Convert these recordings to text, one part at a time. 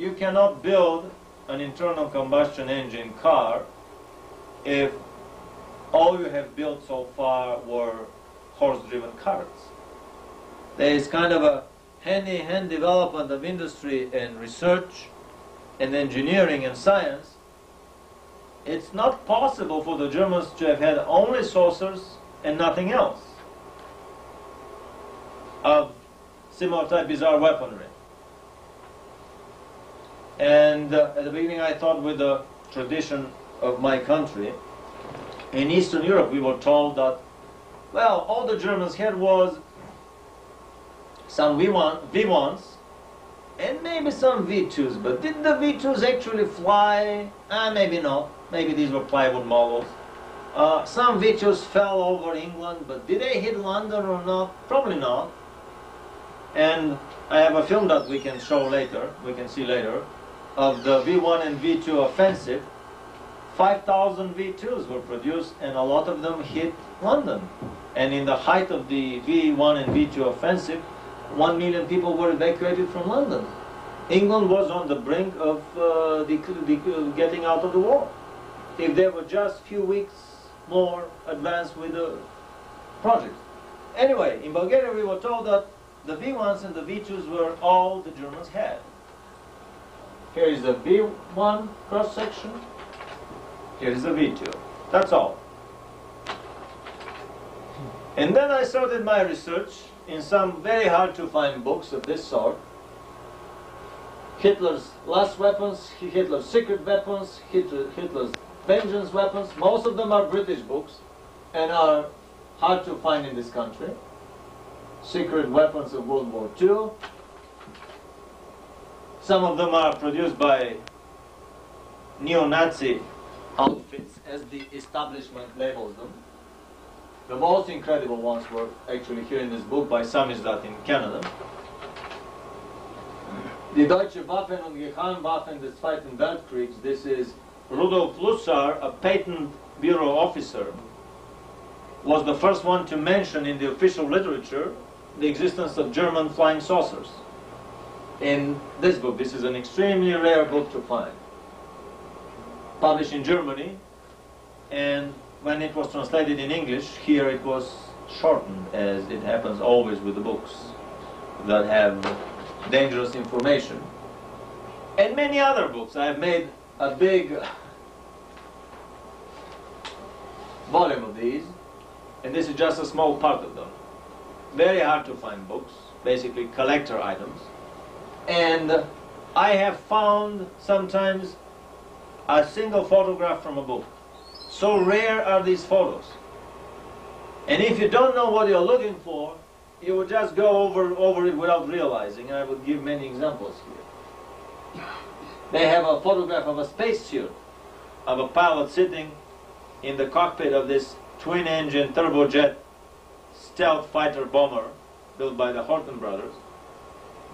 you cannot build an internal combustion engine car if all you have built so far were horse-driven carts. There is kind of a hand-in-hand development of industry and research and engineering and science. It's not possible for the Germans to have had only saucers and nothing else of similar type bizarre weaponry. And uh, at the beginning I thought with the tradition of my country, in Eastern Europe we were told that, well, all the Germans had was some V1, V1s and maybe some V2s, but did the V2s actually fly? Ah, maybe not. Maybe these were plywood models. Uh, some V2s fell over England, but did they hit London or not? Probably not. And I have a film that we can show later, we can see later, of the V1 and V2 offensive. 5,000 V2s were produced and a lot of them hit London. And in the height of the V1 and V2 offensive, 1 million people were evacuated from London. England was on the brink of uh, the, the, getting out of the war. If they were just a few weeks more advanced with the project. Anyway, in Bulgaria we were told that the V1s and the V2s were all the Germans had. Here is the V1 cross section. Here is the V2. That's all. And then I started my research in some very hard to find books of this sort. Hitler's last weapons, Hitler's secret weapons, Hitler, Hitler's vengeance weapons. Most of them are British books and are hard to find in this country secret weapons of World War II. Some of them are produced by neo-Nazi outfits, as the establishment labels them. The most incredible ones were actually here in this book by Samizdat in Canada. The Deutsche Waffen und Geheimwaffen des Zweiten Weltkriegs, this is Rudolf Lusar, a patent bureau officer, was the first one to mention in the official literature the existence of German flying saucers. In this book, this is an extremely rare book to find. Published in Germany, and when it was translated in English, here it was shortened, as it happens always with the books that have dangerous information. And many other books. I have made a big volume of these, and this is just a small part of them very hard to find books, basically collector items. And I have found sometimes a single photograph from a book. So rare are these photos. And if you don't know what you're looking for, you would just go over, over it without realizing, and I would give many examples here. They have a photograph of a spacesuit, of a pilot sitting in the cockpit of this twin-engine turbojet stealth fighter bomber built by the Horten brothers.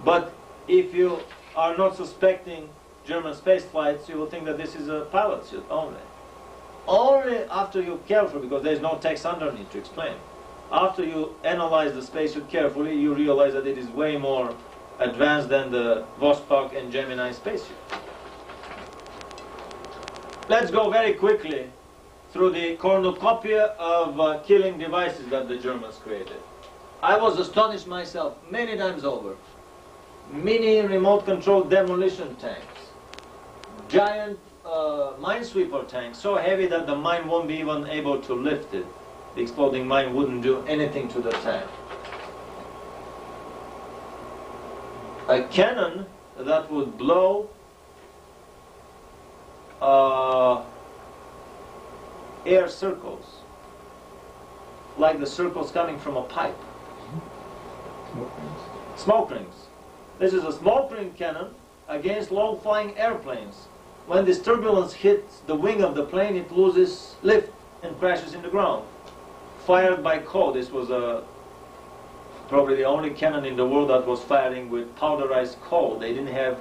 But if you are not suspecting German space flights, you will think that this is a pilot suit only. Only after you carefully, because there is no text underneath to explain, after you analyze the spacesuit carefully, you realize that it is way more advanced than the Vostok and Gemini spacesuit. Let's go very quickly through the cornucopia of uh, killing devices that the Germans created. I was astonished myself many times over. Mini remote controlled demolition tanks, giant uh, minesweeper tanks, so heavy that the mine won't be even able to lift it. The exploding mine wouldn't do anything to the tank. A cannon that would blow uh, air circles, like the circles coming from a pipe. Smoke rings. Smoke rings. This is a small ring cannon against low-flying airplanes. When this turbulence hits the wing of the plane, it loses lift and crashes in the ground. Fired by coal. This was a, probably the only cannon in the world that was firing with powderized coal. They didn't have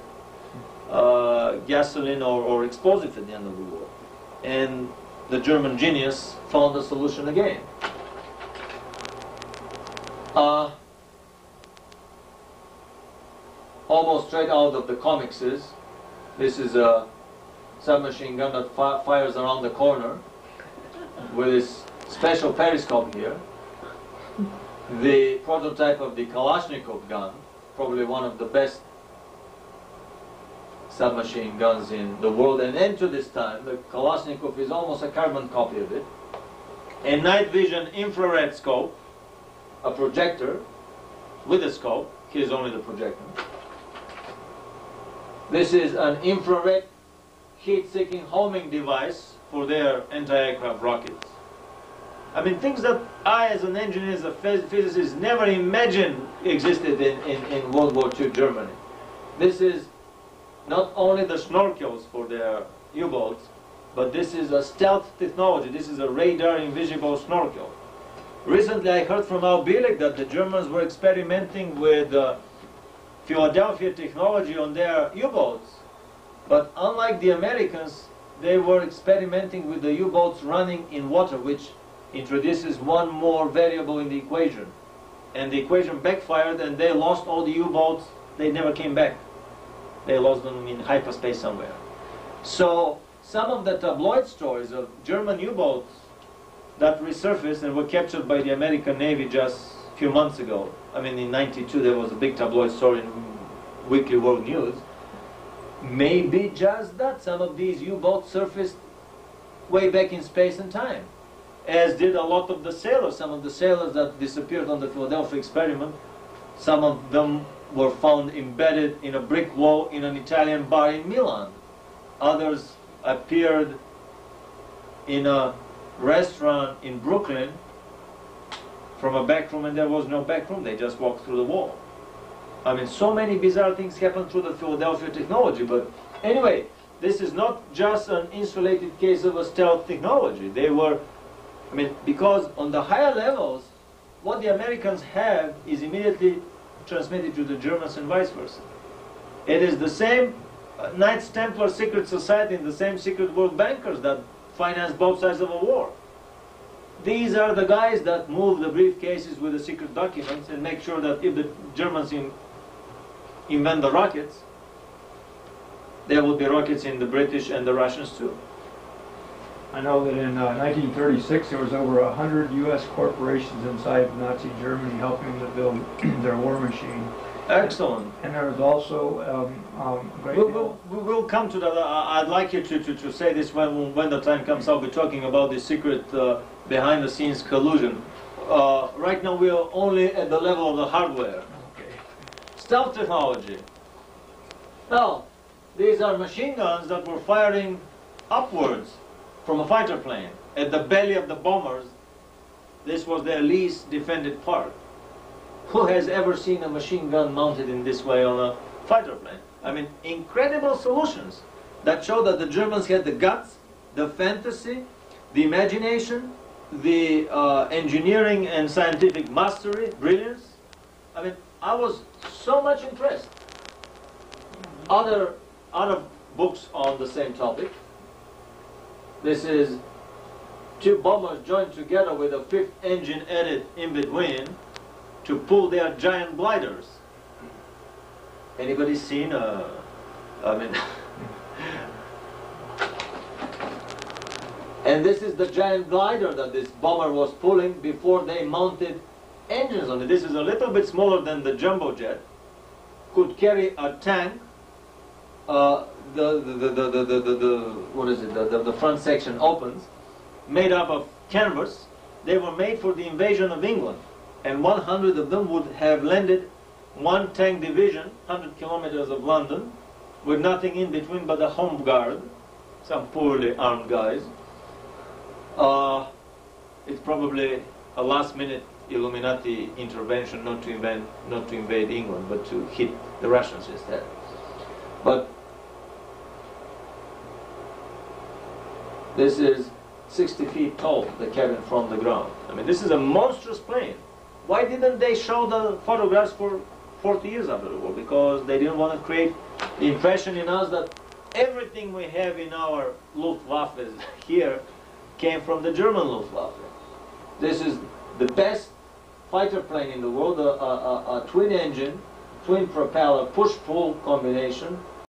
uh, gasoline or, or explosive at the end of the war. And the German genius found a solution again. Uh, almost straight out of the comics is This is a submachine gun that fi- fires around the corner with this special periscope here. The prototype of the Kalashnikov gun, probably one of the best submachine guns in the world. And then to this time, the Kalashnikov is almost a carbon copy of it. A night vision infrared scope, a projector with a scope. Here's only the projector. This is an infrared heat-seeking homing device for their anti-aircraft rockets. I mean, things that I, as an engineer, as a physicist, never imagined existed in, in, in World War II Germany. This is not only the snorkels for their U-boats, but this is a stealth technology. This is a radar invisible snorkel. Recently, I heard from Al Bielek that the Germans were experimenting with uh, Philadelphia technology on their U-boats. But unlike the Americans, they were experimenting with the U-boats running in water, which introduces one more variable in the equation. And the equation backfired and they lost all the U-boats. They never came back. They lost them in hyperspace somewhere. So some of the tabloid stories of German U-boats that resurfaced and were captured by the American Navy just few months ago. I mean, in 92 there was a big tabloid story in Weekly World News. Maybe just that. Some of these U-boats surfaced way back in space and time, as did a lot of the sailors. Some of the sailors that disappeared on the Philadelphia experiment, some of them were found embedded in a brick wall in an Italian bar in Milan. Others appeared in a restaurant in Brooklyn from a back room and there was no back room. They just walked through the wall. I mean, so many bizarre things happened through the Philadelphia technology. But anyway, this is not just an insulated case of a stealth technology. They were, I mean, because on the higher levels, what the Americans have is immediately transmitted to the Germans and vice versa. It is the same uh, Knights Templar secret society and the same secret world bankers that finance both sides of a war. These are the guys that move the briefcases with the secret documents and make sure that if the Germans in, invent the rockets, there will be rockets in the British and the Russians too. I know that in uh, 1936, there was over 100 U.S. corporations inside Nazi Germany helping to build their war machine. Excellent. And there is also um, um, a great We'll, deal... we'll, we'll come to that. I- I'd like you to, to, to say this when, when the time comes. I'll be talking about the secret uh, behind the scenes collusion. Uh, right now, we are only at the level of the hardware. Okay. Stealth technology. Now, these are machine guns that were firing upwards from a fighter plane. At the belly of the bombers, this was their least defended part. Who has ever seen a machine gun mounted in this way on a fighter plane? I mean, incredible solutions that show that the Germans had the guts, the fantasy, the imagination, the uh, engineering and scientific mastery, brilliance. I mean, I was so much impressed. Other, other books on the same topic. This is two bombers joined together with a fifth engine added in between to pull their giant gliders. Anybody seen I mean, and this is the giant glider that this bomber was pulling before they mounted engines on it. This is a little bit smaller than the jumbo jet, could carry a tank, uh, the, the, the, the, the, the, what is it, the, the, the front section opens, made up of canvas. They were made for the invasion of England and 100 of them would have landed one tank division, 100 kilometers of London, with nothing in between but a home guard, some poorly armed guys. Uh, it's probably a last-minute Illuminati intervention, not to invade, not to invade England, but to hit the Russians instead. But this is 60 feet tall, the cabin from the ground. I mean, this is a monstrous plane. Why didn't they show the photographs for 40 years after the war? Because they didn't want to create the impression in us that everything we have in our Luftwaffe here came from the German Luftwaffe. This is the best fighter plane in the world, a, a, a, a twin engine, twin propeller, push-pull combination,